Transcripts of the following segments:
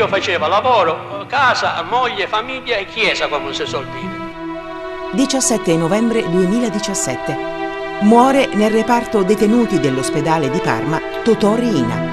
io facevo lavoro, casa, moglie, famiglia e chiesa, come si suol dire. 17 novembre 2017. Muore nel reparto detenuti dell'ospedale di Parma Totò Riina.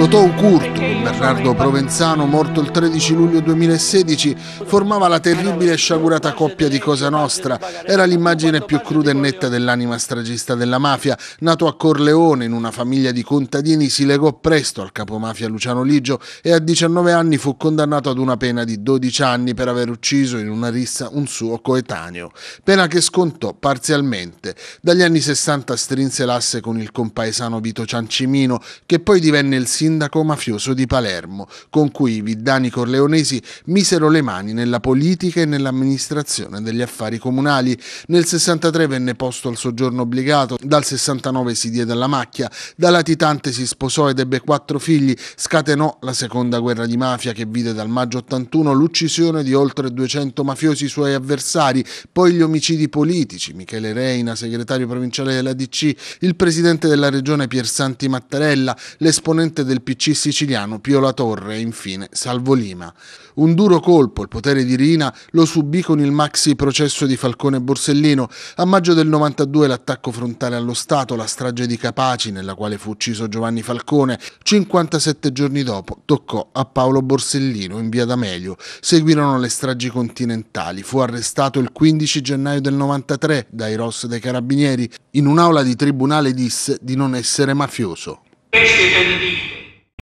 Totò Ucurtu, Bernardo Provenzano, morto il 13 luglio 2016, formava la terribile e sciagurata coppia di Cosa Nostra. Era l'immagine più cruda e netta dell'anima stragista della mafia. Nato a Corleone in una famiglia di contadini, si legò presto al capomafia Luciano Ligio e a 19 anni fu condannato ad una pena di 12 anni per aver ucciso in una rissa un suo coetaneo. Pena che scontò parzialmente. Dagli anni 60 strinse l'asse con il compaesano Vito Ciancimino, che poi divenne il sindaco sindaco mafioso di Palermo, con cui i viddani corleonesi misero le mani nella politica e nell'amministrazione degli affari comunali. Nel 63 venne posto al soggiorno obbligato, dal 69 si diede alla macchia, da latitante si sposò ed ebbe quattro figli, scatenò la seconda guerra di mafia che vide dal maggio 81 l'uccisione di oltre 200 mafiosi suoi avversari, poi gli omicidi politici, Michele Reina, segretario provinciale della DC, il presidente della regione Piersanti Mattarella, l'esponente del PC siciliano Pio La Torre e infine Salvo Lima. Un duro colpo, il potere di Rina, lo subì con il maxi processo di Falcone Borsellino. A maggio del 92 l'attacco frontale allo Stato, la strage di Capaci nella quale fu ucciso Giovanni Falcone. 57 giorni dopo toccò a Paolo Borsellino in via D'Amelio. Seguirono le stragi continentali. Fu arrestato il 15 gennaio del 93 dai Ross dei Carabinieri. In un'aula di tribunale disse di non essere mafioso. Questi